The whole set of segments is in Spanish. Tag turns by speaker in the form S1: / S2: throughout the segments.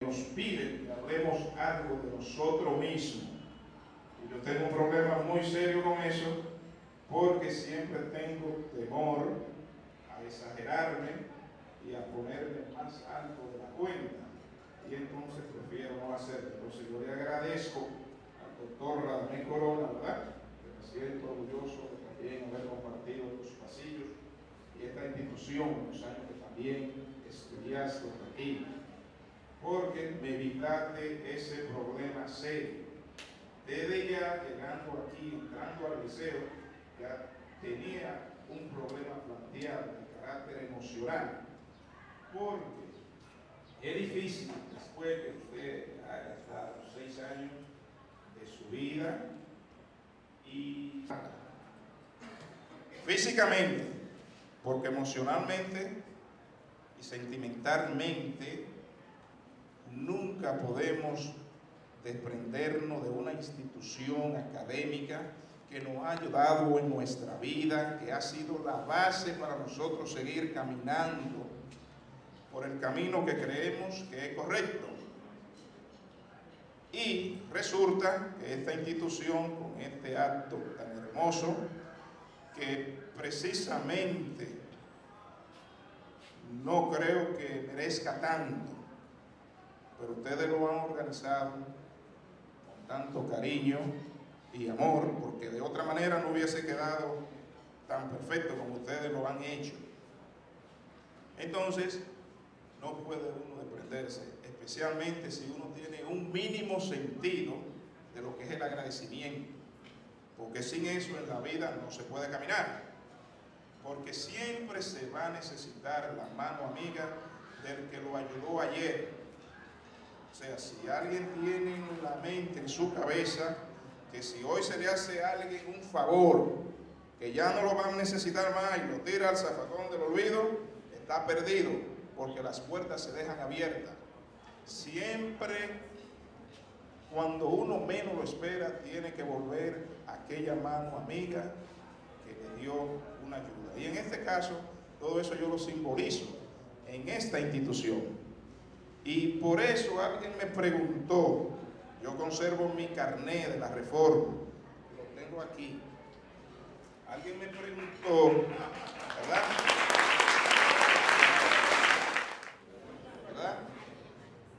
S1: nos pide que hablemos algo de nosotros mismos. Y yo tengo un problema muy serio con eso, porque siempre tengo temor a exagerarme y a ponerme más alto de la cuenta. Y entonces prefiero no hacerlo. Entonces yo le agradezco al doctor Radamés Corona, ¿verdad? Que me siento orgulloso de también haber compartido los pasillos y esta institución, los años que también estudiaste aquí porque me evitaste ese problema serio. Desde ya llegando aquí, entrando al liceo, ya tenía un problema planteado de carácter emocional, porque es difícil después que usted haya estado seis años de su vida y físicamente, porque emocionalmente y sentimentalmente nunca podemos desprendernos de una institución académica que nos ha ayudado en nuestra vida, que ha sido la base para nosotros seguir caminando por el camino que creemos que es correcto. Y resulta que esta institución, con este acto tan hermoso, que precisamente no creo que merezca tanto, pero ustedes lo han organizado con tanto cariño y amor, porque de otra manera no hubiese quedado tan perfecto como ustedes lo han hecho. Entonces, no puede uno desprenderse, especialmente si uno tiene un mínimo sentido de lo que es el agradecimiento, porque sin eso en la vida no se puede caminar, porque siempre se va a necesitar la mano amiga del que lo ayudó ayer, o sea, si alguien tiene en la mente, en su cabeza, que si hoy se le hace a alguien un favor, que ya no lo van a necesitar más y lo tira al zafacón del olvido, está perdido, porque las puertas se dejan abiertas. Siempre, cuando uno menos lo espera, tiene que volver a aquella mano amiga que le dio una ayuda. Y en este caso, todo eso yo lo simbolizo en esta institución. Y por eso alguien me preguntó, yo conservo mi carnet de la reforma, lo tengo aquí. Alguien me preguntó, ¿verdad? ¿Verdad?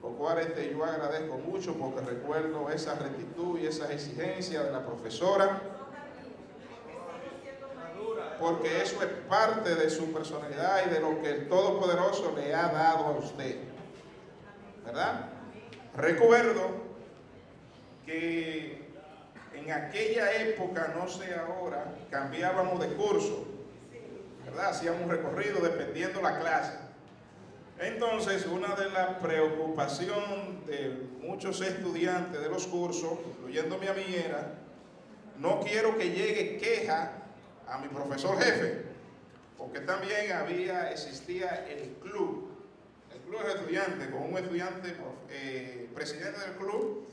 S1: Lo cual este, yo agradezco mucho porque recuerdo esa rectitud y esa exigencia de la profesora porque eso es parte de su personalidad y de lo que el Todopoderoso le ha dado a usted. ¿Verdad? Recuerdo que en aquella época, no sé ahora, cambiábamos de curso, ¿verdad? Hacíamos un recorrido dependiendo la clase. Entonces, una de las preocupaciones de muchos estudiantes de los cursos, incluyéndome a mí, era, no quiero que llegue queja a mi profesor jefe, porque también había, existía el club club de estudiantes, con un estudiante eh, presidente del club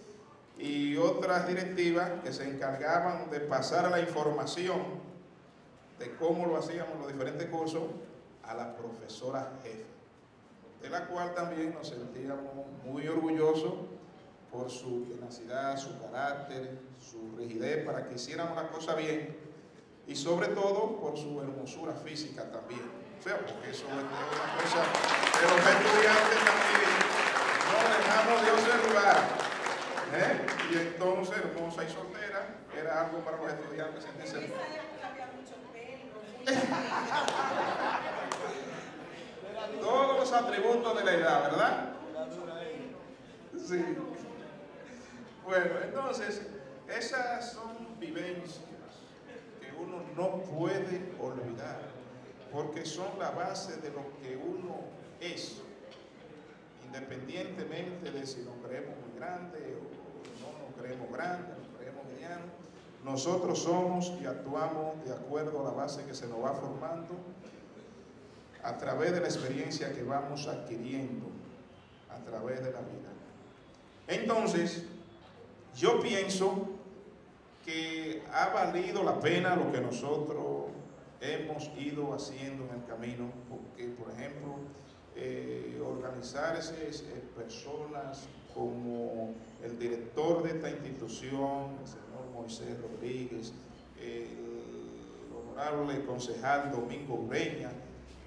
S1: y otras directivas que se encargaban de pasar la información de cómo lo hacíamos los diferentes cursos a la profesora jefe, de la cual también nos sentíamos muy orgullosos por su tenacidad, su carácter, su rigidez para que hiciéramos las cosas bien y sobre todo por su hermosura física también. O sea, porque eso es una cosa de los estudiantes también. No dejamos de observar. ¿eh? Y entonces, hermosa y soltera, era algo para los estudiantes sentirse. Todos los atributos de la edad, ¿verdad? Sí. Bueno, entonces, esas son vivencias que uno no puede olvidar porque son la base de lo que uno es, independientemente de si nos creemos muy grandes o no nos creemos grandes, nos creemos medianos, nosotros somos y actuamos de acuerdo a la base que se nos va formando a través de la experiencia que vamos adquiriendo a través de la vida. Entonces, yo pienso que ha valido la pena lo que nosotros hemos ido haciendo en el camino, porque por ejemplo, eh, organizarse eh, personas como el director de esta institución, el señor Moisés Rodríguez, el honorable concejal Domingo Ureña,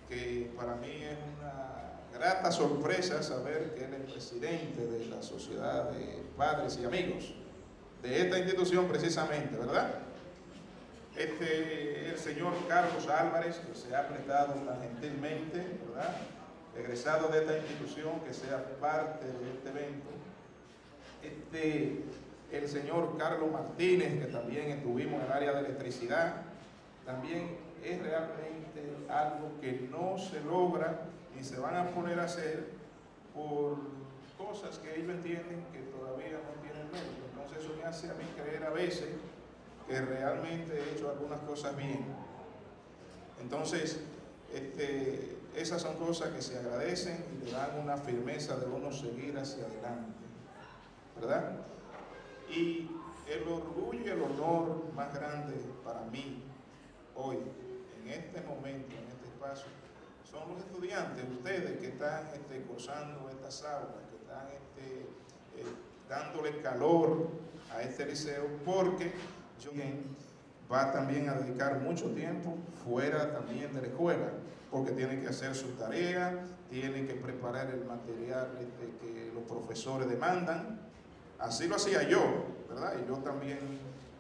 S1: que para mí es una grata sorpresa saber que él es presidente de la Sociedad de Padres y Amigos de esta institución precisamente, ¿verdad? Este, el señor Carlos Álvarez, que se ha prestado tan gentilmente, ¿verdad? Egresado de esta institución, que sea parte de este evento. Este, el señor Carlos Martínez, que también estuvimos en el área de electricidad, también es realmente algo que no se logra ni se van a poner a hacer por cosas que ellos entienden que todavía no tienen mérito. Entonces eso me hace a mí creer a veces que realmente he hecho algunas cosas bien. Entonces, este, esas son cosas que se agradecen y le dan una firmeza de uno seguir hacia adelante. ¿Verdad? Y el orgullo y el honor más grande para mí hoy, en este momento, en este espacio, son los estudiantes, ustedes que están este, estas aulas, que están este, eh, dándole calor a este liceo, porque va también a dedicar mucho tiempo fuera también de la escuela, porque tiene que hacer su tarea, tiene que preparar el material este, que los profesores demandan. Así lo hacía yo, ¿verdad? Y yo también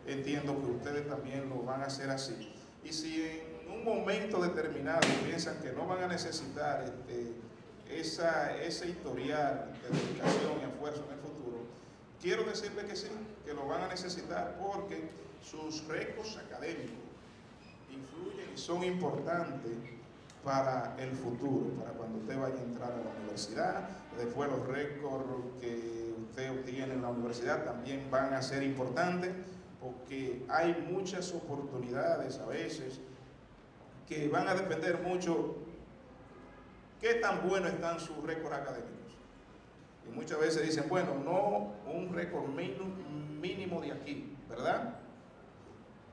S1: entiendo que ustedes también lo van a hacer así. Y si en un momento determinado piensan que no van a necesitar este, esa, ese historial de dedicación y esfuerzo en el futuro, quiero decirles que sí, que lo van a necesitar porque sus récords académicos influyen y son importantes para el futuro, para cuando usted vaya a entrar a la universidad. Después los récords que usted obtiene en la universidad también van a ser importantes porque hay muchas oportunidades a veces que van a depender mucho qué tan buenos están sus récords académicos. Y muchas veces dicen, bueno, no un récord mínimo de aquí, ¿verdad?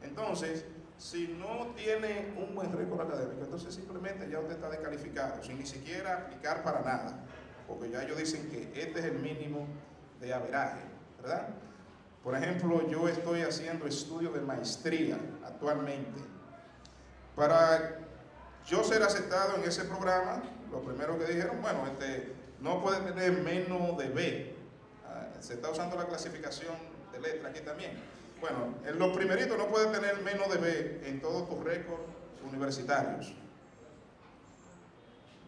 S1: Entonces, si no tiene un buen récord académico, entonces simplemente ya usted está descalificado, sin ni siquiera aplicar para nada, porque ya ellos dicen que este es el mínimo de averaje, ¿verdad? Por ejemplo, yo estoy haciendo estudio de maestría actualmente. Para yo ser aceptado en ese programa, lo primero que dijeron, bueno, este, no puede tener menos de B. Ah, se está usando la clasificación de letra aquí también. Bueno, en los primeritos no puede tener menos de B en todos tus récords universitarios.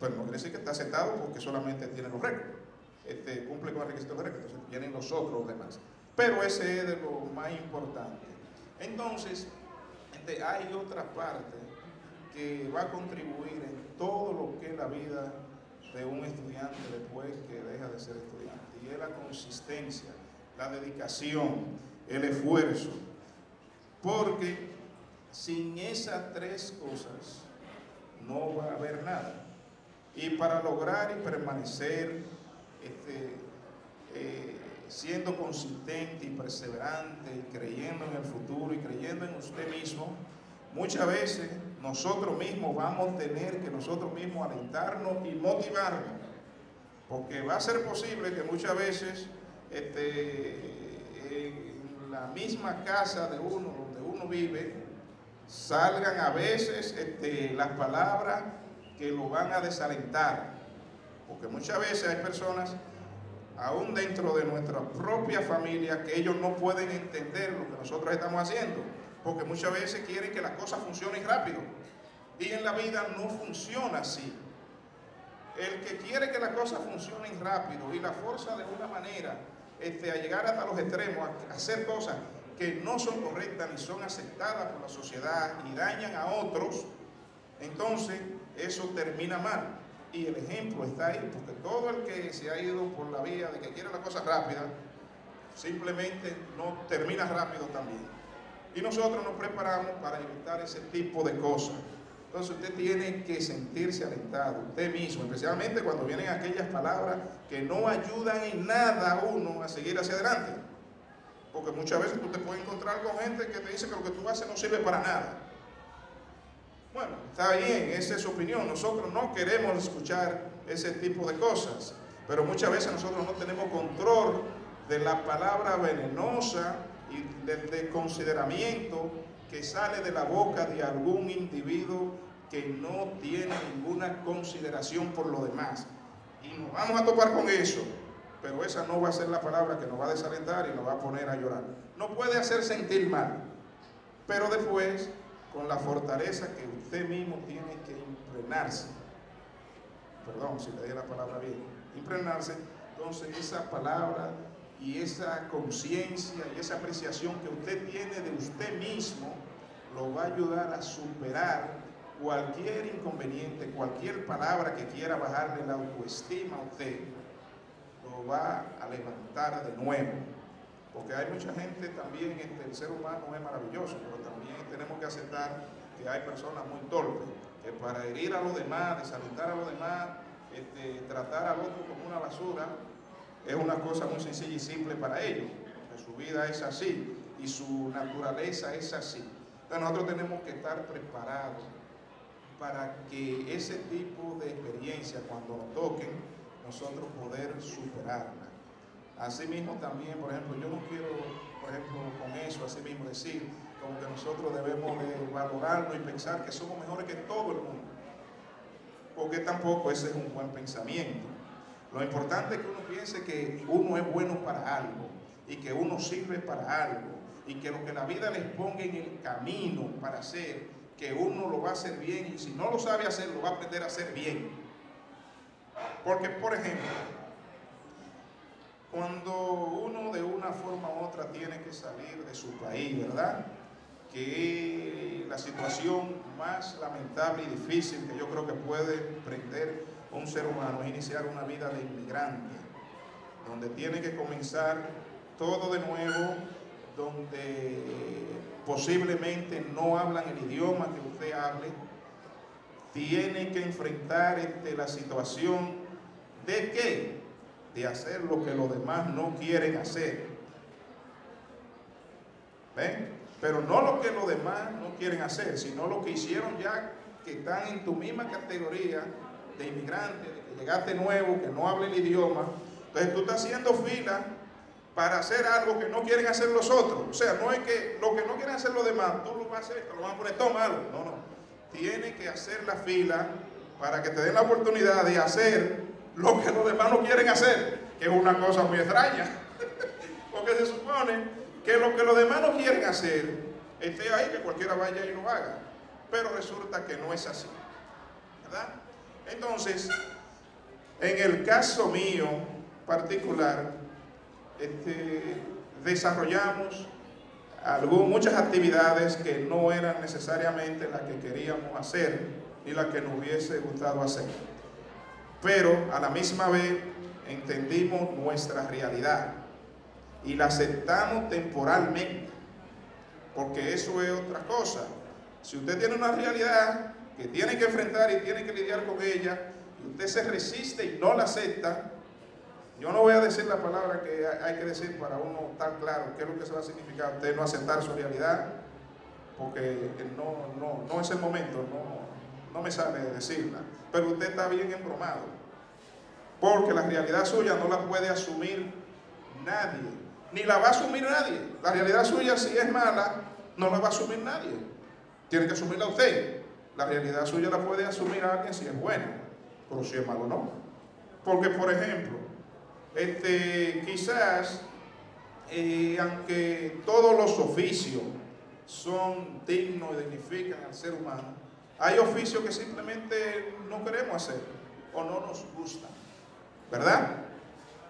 S1: Pues no quiere decir que está aceptado porque solamente tiene los récords. Este, cumple con el requisito de récords, entonces tienen los otros demás. Pero ese es de lo más importante. Entonces, este, hay otra parte que va a contribuir en todo lo que es la vida de un estudiante después que deja de ser estudiante. Y es la consistencia, la dedicación, el esfuerzo. Porque sin esas tres cosas no va a haber nada. Y para lograr y permanecer este, eh, siendo consistente y perseverante y creyendo en el futuro y creyendo en usted mismo, muchas veces nosotros mismos vamos a tener que nosotros mismos alentarnos y motivarnos. Porque va a ser posible que muchas veces este, la misma casa de uno, donde uno vive, salgan a veces este, las palabras que lo van a desalentar. Porque muchas veces hay personas aún dentro de nuestra propia familia, que ellos no pueden entender lo que nosotros estamos haciendo, porque muchas veces quieren que las cosas funcionen rápido. Y en la vida no funciona así. El que quiere que las cosas funcionen rápido y la fuerza de una manera este, a llegar hasta los extremos, a hacer cosas que no son correctas ni son aceptadas por la sociedad y dañan a otros, entonces eso termina mal. Y el ejemplo está ahí, porque todo el que se ha ido por la vía de que quiere la cosa rápida, simplemente no termina rápido también. Y nosotros nos preparamos para evitar ese tipo de cosas. Entonces usted tiene que sentirse alentado, usted mismo, especialmente cuando vienen aquellas palabras que no ayudan en nada a uno a seguir hacia adelante. Porque muchas veces tú te puedes encontrar con gente que te dice que lo que tú haces no sirve para nada. Bueno, está bien, esa es su opinión. Nosotros no queremos escuchar ese tipo de cosas. Pero muchas veces nosotros no tenemos control de la palabra venenosa y del desconsideramiento que sale de la boca de algún individuo que no tiene ninguna consideración por lo demás. Y nos vamos a topar con eso, pero esa no va a ser la palabra que nos va a desalentar y nos va a poner a llorar. No puede hacer sentir mal, pero después, con la fortaleza que usted mismo tiene que impregnarse, perdón si le di la palabra bien, impregnarse, entonces esa palabra y esa conciencia y esa apreciación que usted tiene de usted mismo lo va a ayudar a superar cualquier inconveniente, cualquier palabra que quiera bajarle la autoestima a usted, lo va a levantar de nuevo. Porque hay mucha gente también, este, el ser humano es maravilloso, pero también tenemos que aceptar que hay personas muy torpes, que para herir a los demás, desalentar a los demás, este, tratar al otro como una basura, es una cosa muy sencilla y simple para ellos, que su vida es así y su naturaleza es así. Entonces nosotros tenemos que estar preparados para que ese tipo de experiencia, cuando nos toquen, nosotros poder superarla. Asimismo también, por ejemplo, yo no quiero, por ejemplo, con eso, así mismo decir, como que nosotros debemos de valorarnos y pensar que somos mejores que todo el mundo. Porque tampoco ese es un buen pensamiento. Lo importante es que uno piense que uno es bueno para algo y que uno sirve para algo y que lo que la vida les ponga en el camino para hacer, que uno lo va a hacer bien y si no lo sabe hacer, lo va a aprender a hacer bien. Porque, por ejemplo, cuando uno de una forma u otra tiene que salir de su país, ¿verdad? Que la situación más lamentable y difícil que yo creo que puede prender un ser humano es iniciar una vida de inmigrante, donde tiene que comenzar todo de nuevo, donde posiblemente no hablan el idioma que usted hable, tiene que enfrentar este, la situación de qué? De hacer lo que los demás no quieren hacer. ¿Ven? Pero no lo que los demás no quieren hacer, sino lo que hicieron ya que están en tu misma categoría de inmigrante, de que llegaste nuevo, que no habla el idioma. Entonces tú estás haciendo fila para hacer algo que no quieren hacer los otros. O sea, no es que lo que no quieren hacer los demás, tú lo vas a hacer, lo van a poner todo malo. No, no. Tienes que hacer la fila para que te den la oportunidad de hacer lo que los demás no quieren hacer, que es una cosa muy extraña. Porque se supone que lo que los demás no quieren hacer esté ahí, que cualquiera vaya y lo haga. Pero resulta que no es así. ¿Verdad? Entonces, en el caso mío particular, este, desarrollamos muchas actividades que no eran necesariamente las que queríamos hacer ni las que nos hubiese gustado hacer. Pero a la misma vez entendimos nuestra realidad y la aceptamos temporalmente, porque eso es otra cosa. Si usted tiene una realidad que tiene que enfrentar y tiene que lidiar con ella, y usted se resiste y no la acepta, yo no voy a decir la palabra que hay que decir para uno estar claro qué es lo que se va a significar usted no aceptar su realidad, porque no, no, no es el momento, no, no me sale decirla. Pero usted está bien embromado, porque la realidad suya no la puede asumir nadie, ni la va a asumir nadie. La realidad suya, si es mala, no la va a asumir nadie. Tiene que asumirla usted. La realidad suya la puede asumir alguien si es buena, pero si es malo no. Porque, por ejemplo, este, quizás, eh, aunque todos los oficios son dignos y dignifican al ser humano, hay oficios que simplemente no queremos hacer o no nos gustan, ¿verdad?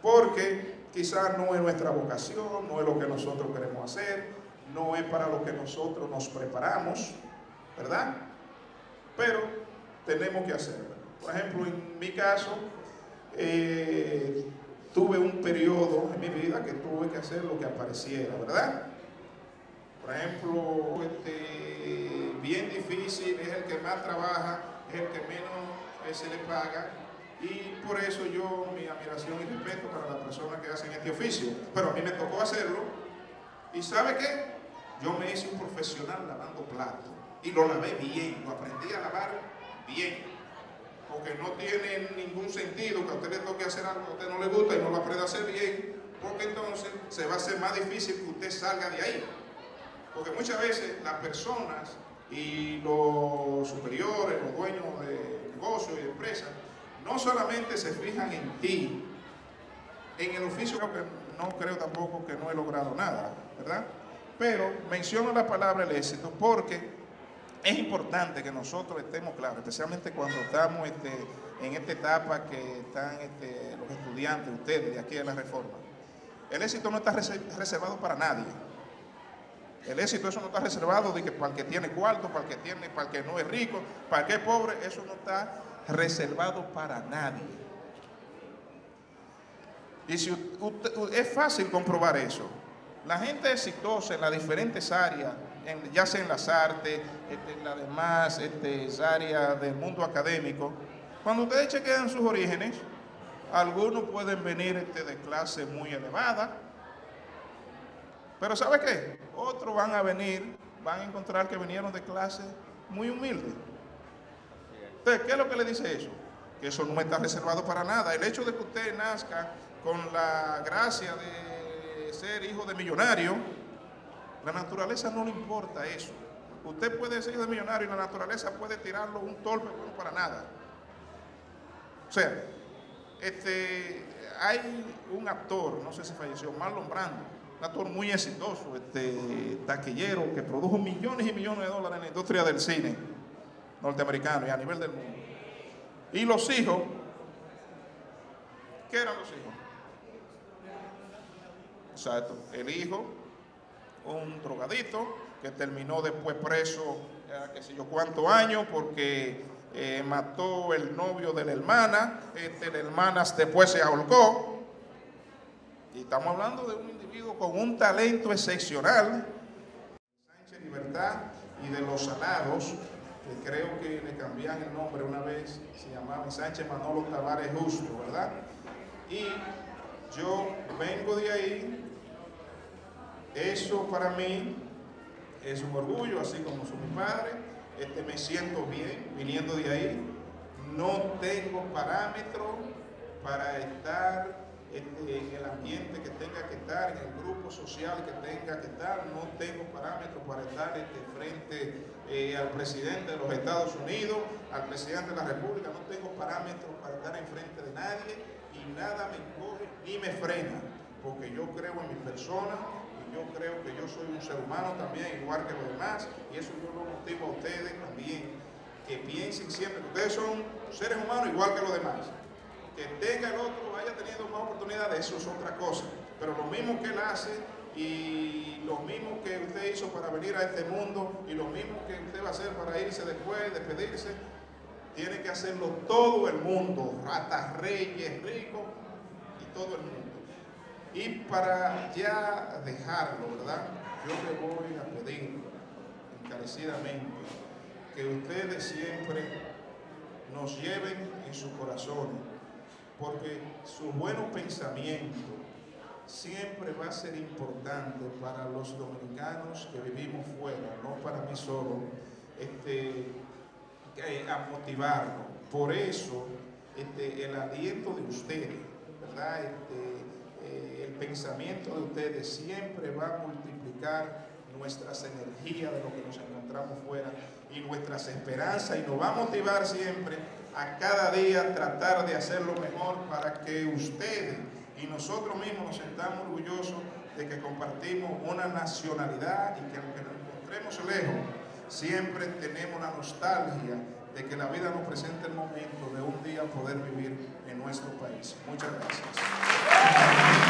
S1: Porque quizás no es nuestra vocación, no es lo que nosotros queremos hacer, no es para lo que nosotros nos preparamos, ¿verdad? Pero tenemos que hacerlo. Por ejemplo, en mi caso, eh, tuve un periodo en mi vida que tuve que hacer lo que apareciera, ¿verdad? Por ejemplo, este, bien difícil, es el que más trabaja, es el que menos eh, se le paga, y por eso yo mi admiración y respeto para las personas que hacen este oficio. Pero a mí me tocó hacerlo, y ¿sabe qué? Yo me hice un profesional lavando platos, y lo lavé bien, lo aprendí a lavar bien. porque no tiene ningún sentido que a usted le toque hacer algo que a usted no le gusta y no lo aprenda a hacer bien, porque entonces se va a hacer más difícil que usted salga de ahí. Porque muchas veces las personas y los superiores, los dueños de negocios y empresas, no solamente se fijan en ti, en el oficio que no creo tampoco que no he logrado nada, ¿verdad? Pero menciono la palabra el éxito porque es importante que nosotros estemos claros, especialmente cuando estamos este, en esta etapa que están este, los estudiantes, ustedes de aquí de la reforma. El éxito no está reservado para nadie. El éxito eso no está reservado para el que tiene cuarto, para el que tiene, para el que no es rico, para el que es pobre, eso no está reservado para nadie. Y si es fácil comprobar eso. La gente exitosa en las diferentes áreas, ya sea en las artes, este, en las demás este, áreas del mundo académico, cuando ustedes chequean sus orígenes, algunos pueden venir este, de clase muy elevada, pero ¿sabe qué? Otros van a venir, van a encontrar que vinieron de clase muy humilde. Entonces, ¿qué es lo que le dice eso? Que eso no está reservado para nada. El hecho de que usted nazca con la gracia de ser hijo de millonario, la naturaleza no le importa eso. Usted puede ser de millonario y la naturaleza puede tirarlo un torpe bueno para nada. O sea, este, hay un actor, no sé si falleció, Marlon Brando, un actor muy exitoso, este, taquillero, que produjo millones y millones de dólares en la industria del cine norteamericano y a nivel del mundo. Y los hijos, ¿qué eran los hijos? Exacto, el hijo, un drogadito, que terminó después preso, eh, qué sé yo cuántos años, porque eh, mató el novio de la hermana, este, la hermana después se ahorcó. Y estamos hablando de un individuo con un talento excepcional, Sánchez Libertad y de los Salados, que creo que le cambian el nombre una vez, se llamaba Sánchez Manolo Tavares Justo, ¿verdad? Y yo vengo de ahí, eso para mí es un orgullo, así como su mi padre. Este, me siento bien viniendo de ahí, no tengo parámetros para estar este, en el ambiente que tenga que estar, en el grupo social que tenga que estar, no tengo parámetros para estar este, frente eh, al presidente de los Estados Unidos, al presidente de la República, no tengo parámetros para estar enfrente de nadie y nada me coge ni me frena, porque yo creo en mi persona, yo creo que yo soy un ser humano también, igual que los demás, y eso yo lo motivo a ustedes también, que piensen siempre que ustedes son seres humanos igual que los demás. Que tenga el otro, haya tenido más oportunidades, eso es otra cosa. Pero lo mismo que él hace y lo mismo que usted hizo para venir a este mundo y lo mismo que usted va a hacer para irse después, despedirse, tiene que hacerlo todo el mundo, ratas, reyes, ricos y todo el mundo. Y para ya dejarlo, ¿verdad? Yo le voy a pedir encarecidamente que ustedes siempre nos lleven en su corazón, porque su buenos pensamientos siempre va a ser importante para los dominicanos que vivimos fuera, no para mí solo, este, a motivarnos. Por eso, este, el aliento de ustedes, ¿verdad? Este, pensamiento de ustedes siempre va a multiplicar nuestras energías de lo que nos encontramos fuera y nuestras esperanzas y nos va a motivar siempre a cada día tratar de hacerlo mejor para que ustedes y nosotros mismos nos sentamos orgullosos de que compartimos una nacionalidad y que aunque nos encontremos lejos, siempre tenemos la nostalgia de que la vida nos presente el momento de un día poder vivir en nuestro país. Muchas gracias.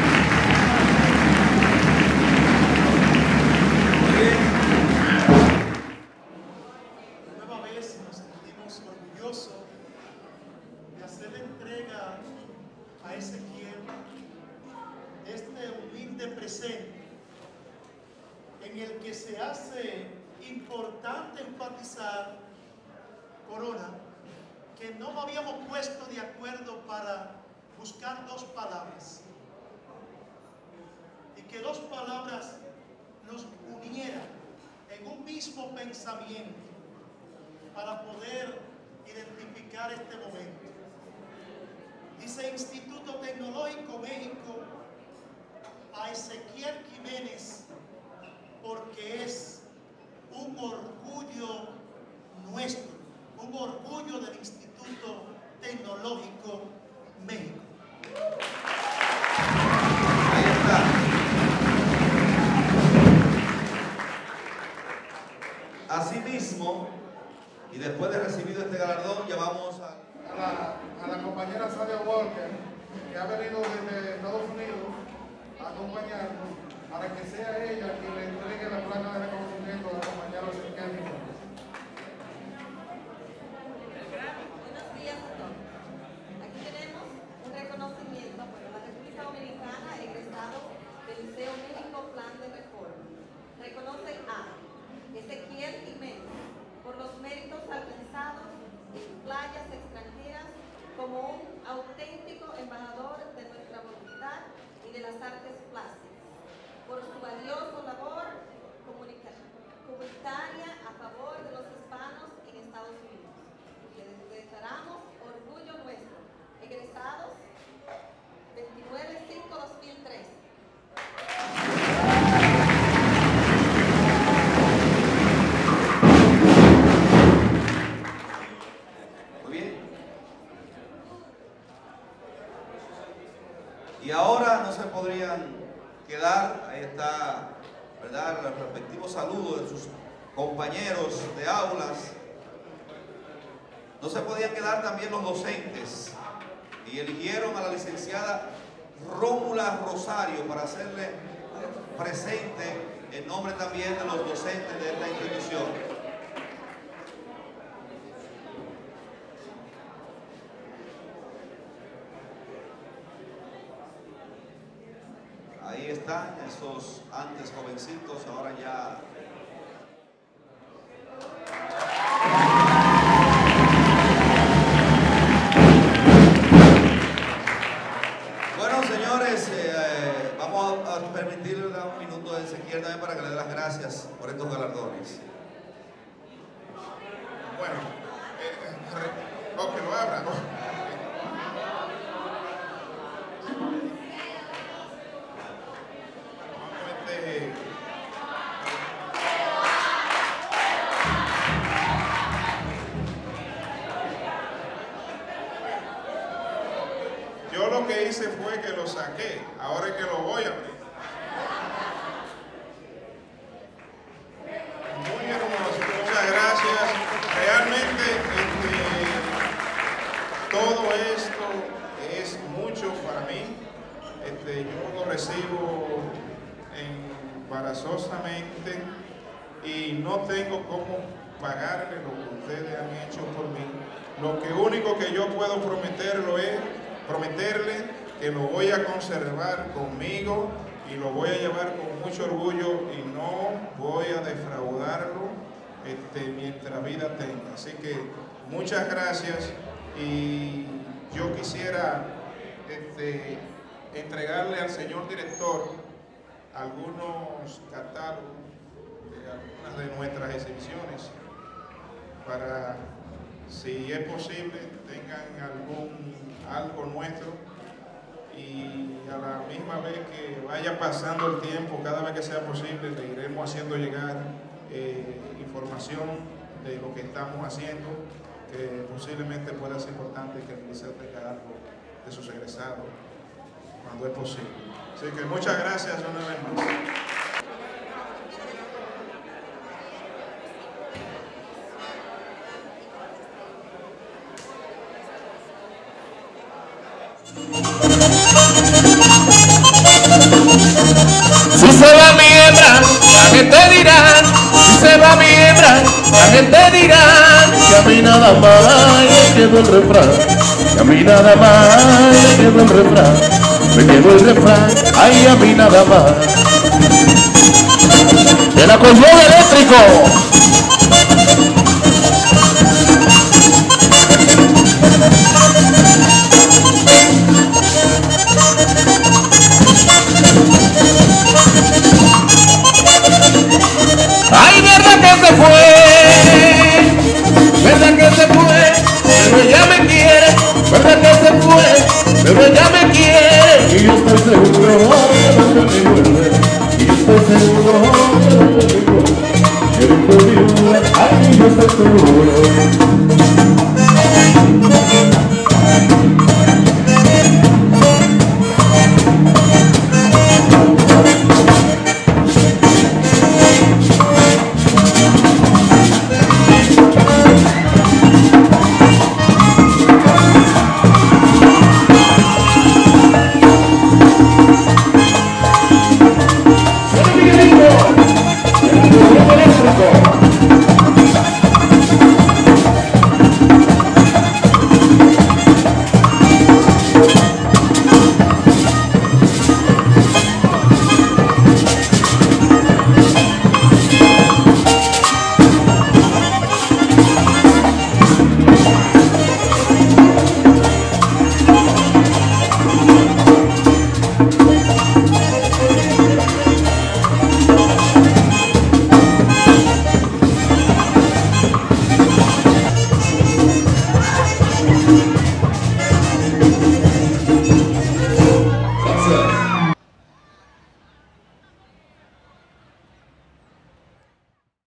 S2: En el que se hace importante enfatizar, Corona, que no habíamos puesto de acuerdo para buscar dos palabras y que dos palabras nos unieran en un mismo pensamiento para poder identificar este momento. Dice Instituto Tecnológico México a Ezequiel Jiménez porque es un orgullo nuestro, un orgullo del Instituto Tecnológico México.
S3: Ahí está. Asimismo, y después de recibido este galardón, llamamos a
S4: a la, a la compañera Sadia Walker, que ha venido desde Estados Unidos a acompañarnos, para que sea ella quien le entregue la placa de reconocimiento a la compañera Ezequiel Jiménez.
S5: Buenos días a todos. Aquí tenemos un reconocimiento por la República Dominicana egresado del Liceo México Plan de Reforma. Reconoce a Ezequiel Jiménez por los méritos alcanzados en playas extranjeras como un auténtico embajador de nuestra voluntad y de las artes plásticas, por su valiosa labor comunica- comunitaria a favor de los hispanos en Estados Unidos. Les declaramos orgullo nuestro. Egresados 29-5-2003.
S3: Muy bien. Y ahora no se podrían quedar, ahí está, ¿verdad? Los respectivos saludos de sus compañeros de aulas. No se podían quedar también los docentes y eligieron a la licenciada Rómula Rosario para hacerle presente en nombre también de los docentes de esta institución. Ahí están antes jovencitos, ahora ya. Bueno, señores, eh, eh, vamos a, a permitirle dar un minuto Ezequiel también para que le dé las gracias por estos galardones.
S1: Bueno, eh, re- o que lo abra. ¿no? Embarazosamente y no tengo cómo pagarle lo que ustedes han hecho por mí. Lo que único que yo puedo prometerlo es prometerle que lo voy a conservar conmigo y lo voy a llevar con mucho orgullo y no voy a defraudarlo este, mientras vida tenga. Así que muchas gracias y yo quisiera este, entregarle al señor director algunos catálogos de algunas de nuestras exhibiciones para, si es posible, tengan algún algo nuestro y a la misma vez que vaya pasando el tiempo, cada vez que sea posible, le iremos haciendo llegar eh, información de lo que estamos haciendo, que posiblemente pueda ser importante que el liceo tenga algo de sus egresados cuando es posible. Así que muchas gracias una vez más.
S6: Si se va mi hembra, la gente dirá. Si se va mi hembra, la gente dirá. Que a mí nada más le quedó el refrán. Que a mí nada más le quedó el refrán. Me quedó el refrán, ay a mí nada más. El acordeón eléctrico.